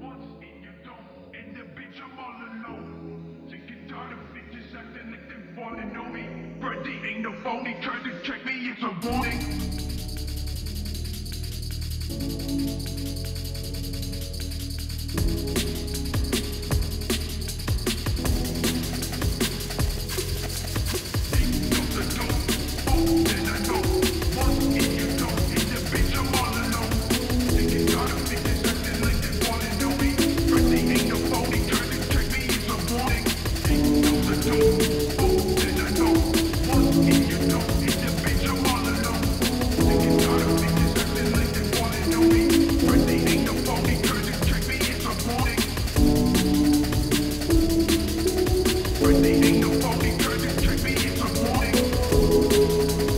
Once and you don't, and the bitch I'm all alone. Sick and tired of bitches acting like they falling on me. Brady ain't no phony, turn Música